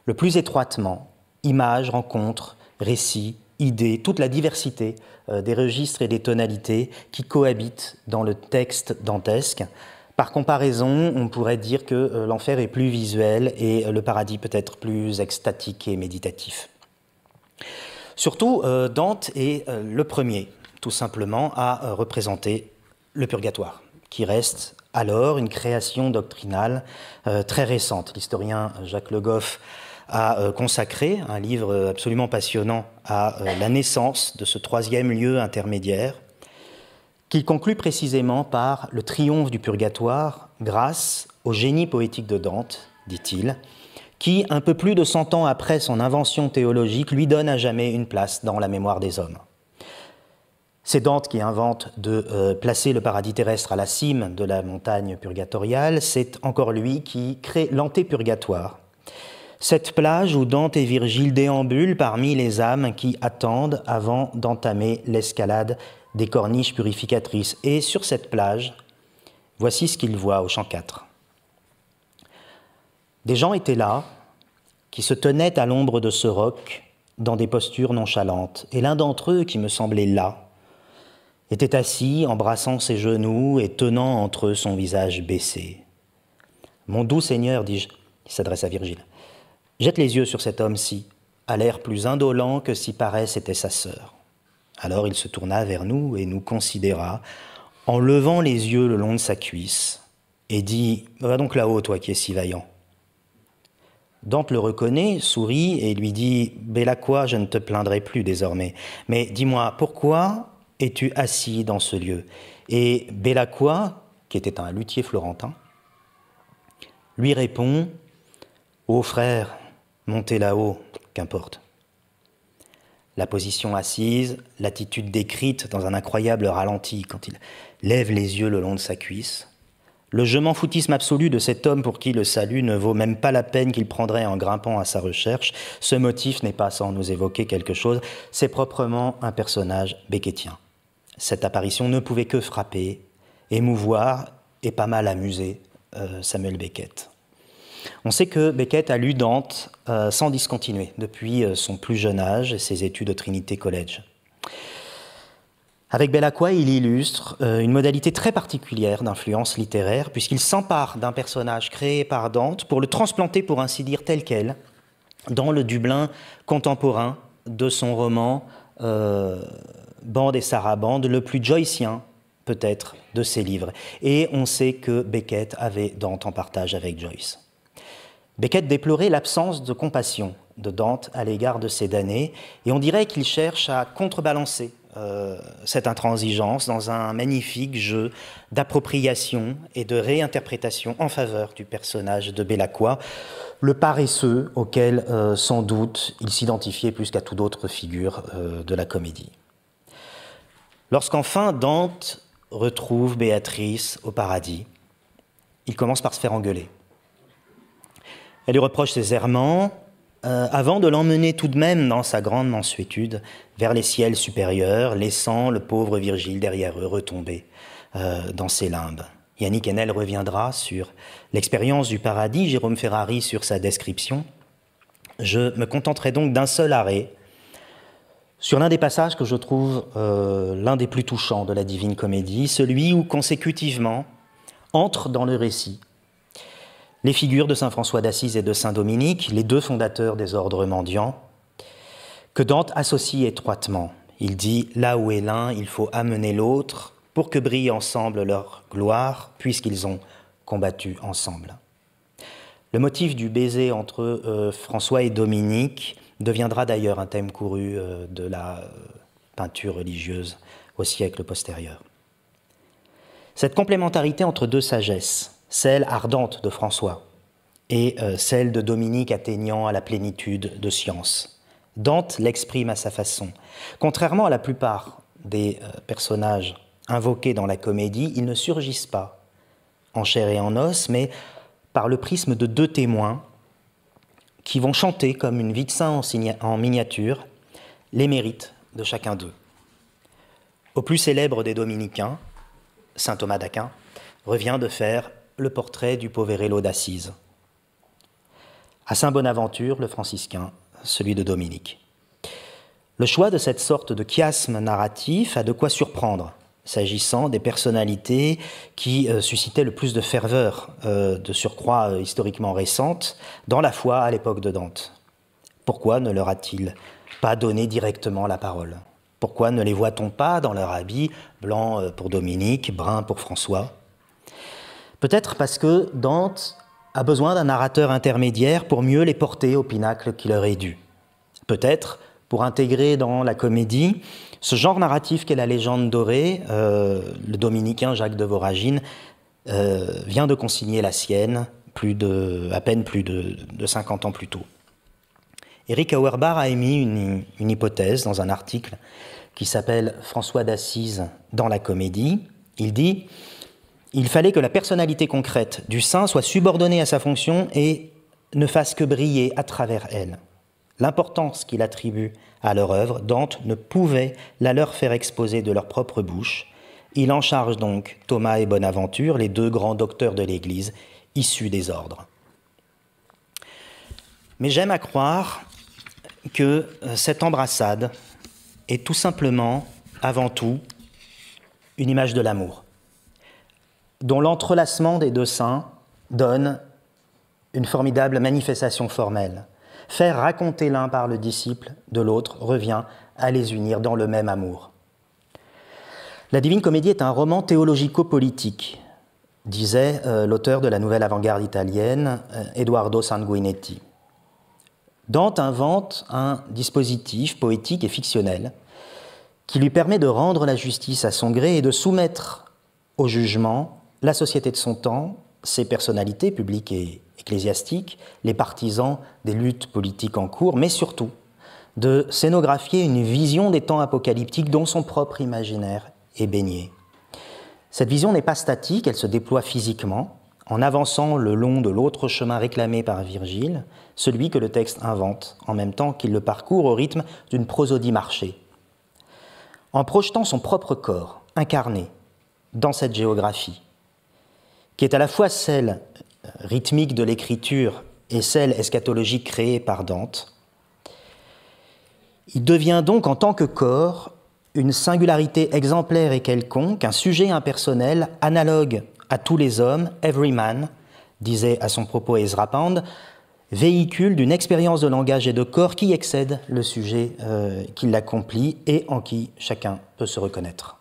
A: le plus étroitement images, rencontres, récits, idées, toute la diversité euh, des registres et des tonalités qui cohabitent dans le texte dantesque par comparaison, on pourrait dire que euh, l'enfer est plus visuel et euh, le paradis peut-être plus extatique et méditatif. Surtout, euh, Dante est le premier, tout simplement, à représenter le purgatoire, qui reste alors une création doctrinale très récente. L'historien Jacques Le Goff a consacré un livre absolument passionnant à la naissance de ce troisième lieu intermédiaire, qu'il conclut précisément par le triomphe du purgatoire grâce au génie poétique de Dante, dit-il, qui, un peu plus de cent ans après son invention théologique, lui donne à jamais une place dans la mémoire des hommes. C'est Dante qui invente de euh, placer le paradis terrestre à la cime de la montagne purgatoriale, c'est encore lui qui crée l'antépurgatoire, cette plage où Dante et Virgile déambulent parmi les âmes qui attendent avant d'entamer l'escalade des corniches purificatrices. Et sur cette plage, voici ce qu'il voit au champ 4. Des gens étaient là, qui se tenaient à l'ombre de ce roc, dans des postures nonchalantes. Et l'un d'entre eux, qui me semblait là, était assis, embrassant ses genoux et tenant entre eux son visage baissé. Mon doux Seigneur, dis-je, il s'adresse à Virgile, jette les yeux sur cet homme-ci, à l'air plus indolent que si paraît c'était sa sœur. Alors il se tourna vers nous et nous considéra en levant les yeux le long de sa cuisse, et dit Va donc là-haut, toi qui es si vaillant. Dante le reconnaît, sourit et lui dit quoi, je ne te plaindrai plus désormais. Mais dis-moi, pourquoi es-tu assis dans ce lieu? Et quoi, qui était un luthier florentin, lui répond Ô frère, montez là-haut, qu'importe. La position assise, l'attitude décrite dans un incroyable ralenti quand il lève les yeux le long de sa cuisse, le je m'en foutisme absolu de cet homme pour qui le salut ne vaut même pas la peine qu'il prendrait en grimpant à sa recherche, ce motif n'est pas sans nous évoquer quelque chose, c'est proprement un personnage beckettien. Cette apparition ne pouvait que frapper, émouvoir et pas mal amuser euh, Samuel Beckett. On sait que Beckett a lu Dante euh, sans discontinuer depuis euh, son plus jeune âge et ses études au Trinity College. Avec Belacqua, il illustre euh, une modalité très particulière d'influence littéraire, puisqu'il s'empare d'un personnage créé par Dante pour le transplanter, pour ainsi dire, tel quel, dans le Dublin contemporain de son roman Bande et Sarabande, le plus joycien peut-être de ses livres. Et on sait que Beckett avait Dante en partage avec Joyce. Beckett déplorait l'absence de compassion de Dante à l'égard de ses damnés, et on dirait qu'il cherche à contrebalancer euh, cette intransigeance dans un magnifique jeu d'appropriation et de réinterprétation en faveur du personnage de Belacqua, le paresseux auquel euh, sans doute il s'identifiait plus qu'à toute autre figure euh, de la comédie. Lorsqu'enfin Dante retrouve Béatrice au paradis, il commence par se faire engueuler. Elle lui reproche ses errements, euh, avant de l'emmener tout de même dans sa grande mansuétude vers les ciels supérieurs, laissant le pauvre Virgile derrière eux retomber euh, dans ses limbes. Yannick Enel reviendra sur l'expérience du paradis, Jérôme Ferrari sur sa description. Je me contenterai donc d'un seul arrêt sur l'un des passages que je trouve euh, l'un des plus touchants de la Divine Comédie, celui où consécutivement entre dans le récit les figures de Saint François d'Assise et de Saint Dominique, les deux fondateurs des ordres mendiants, que Dante associe étroitement. Il dit Là où est l'un, il faut amener l'autre pour que brille ensemble leur gloire, puisqu'ils ont combattu ensemble. Le motif du baiser entre euh, François et Dominique deviendra d'ailleurs un thème couru euh, de la euh, peinture religieuse au siècle postérieur. Cette complémentarité entre deux sagesses, celle ardente de François et euh, celle de Dominique atteignant à la plénitude de science. Dante l'exprime à sa façon. Contrairement à la plupart des euh, personnages invoqués dans la comédie, ils ne surgissent pas en chair et en os, mais par le prisme de deux témoins qui vont chanter comme une vie de saint en miniature les mérites de chacun d'eux. Au plus célèbre des dominicains, saint Thomas d'Aquin, revient de faire le portrait du Poverello d'Assise. À Saint-Bonaventure, le franciscain, celui de Dominique. Le choix de cette sorte de chiasme narratif a de quoi surprendre, s'agissant des personnalités qui euh, suscitaient le plus de ferveur, euh, de surcroît euh, historiquement récente, dans la foi à l'époque de Dante. Pourquoi ne leur a-t-il pas donné directement la parole? Pourquoi ne les voit-on pas dans leur habit, blanc pour Dominique, brun pour François? Peut-être parce que Dante a besoin d'un narrateur intermédiaire pour mieux les porter au pinacle qui leur est dû. Peut-être pour intégrer dans la comédie ce genre narratif qu'est la légende dorée, euh, le dominicain Jacques de Voragine euh, vient de consigner la sienne à peine plus de, 50 ans plus tôt. Eric Auerbach a émis une, une hypothèse dans un article qui s'appelle François d'Assise dans la comédie. Il dit il fallait que la personnalité concrète du saint soit subordonnée à sa fonction et ne fasse que briller à travers elle. L'importance qu'il attribue à leur œuvre, Dante ne pouvait la leur faire exposer de leur propre bouche. Il en charge donc Thomas et Bonaventure, les deux grands docteurs de l'Église, issus des ordres. Mais j'aime à croire que euh, cette embrassade est tout simplement, avant tout, une image de l'amour dont l'entrelacement des deux saints donne une formidable manifestation formelle. Faire raconter l'un par le disciple de l'autre revient à les unir dans le même amour. La Divine Comédie est un roman théologico-politique. disait euh, l'auteur de la nouvelle avant-garde italienne, euh, Eduardo Sanguinetti. Dante invente un dispositif poétique et fictionnel qui lui permet de rendre la justice à son gré et de soumettre au jugement la société de son temps, ses personnalités publiques et ecclésiastiques, les partisans des luttes politiques en cours, mais surtout de scénographier une vision des temps apocalyptiques dont son propre imaginaire est baigné. Cette vision n'est pas statique, elle se déploie physiquement, en avançant le long de l'autre chemin réclamé par Virgile, celui que le texte invente, en même temps qu'il le parcourt au rythme d'une prosodie marchée. En projetant son propre corps, incarné, dans cette géographie, qui est à la fois celle rythmique de l'écriture et celle eschatologique créée par Dante, il devient donc en tant que corps une singularité exemplaire et quelconque, un sujet impersonnel, analogue à tous les hommes, every man, disait à son propos Ezra Pound, véhicule d'une expérience de langage et de corps qui excède le sujet euh, qui l'accomplit et en qui chacun peut se reconnaître.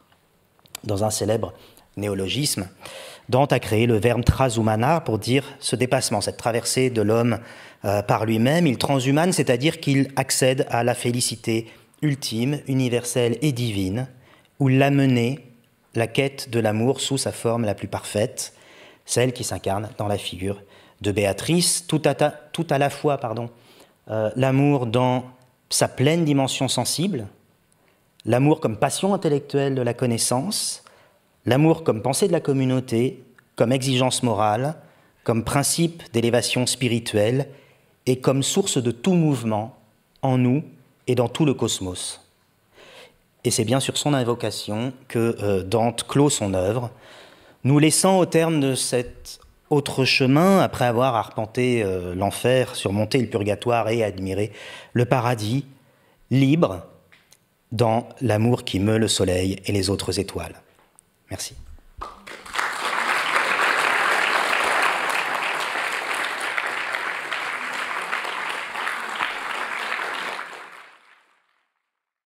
A: Dans un célèbre néologisme, Dante a créé le verbe transhumana pour dire ce dépassement, cette traversée de l'homme euh, par lui-même. Il transhumane, c'est-à-dire qu'il accède à la félicité ultime, universelle et divine, où l'amener la quête de l'amour sous sa forme la plus parfaite, celle qui s'incarne dans la figure de Béatrice, tout à, la fois euh, l'amour dans sa pleine dimension sensible, l'amour comme passion intellectuelle de la connaissance, l'amour comme pensée de la communauté, comme exigence morale, comme principe d'élévation spirituelle et comme source de tout mouvement en nous et dans tout le cosmos. Et c'est bien sur son invocation que euh, Dante clôt son œuvre, nous laissant au terme de cet autre chemin, après avoir arpenté euh, l'enfer, surmonté le purgatoire et admiré le paradis, libre dans l'amour qui meut le soleil et les autres étoiles. Merci.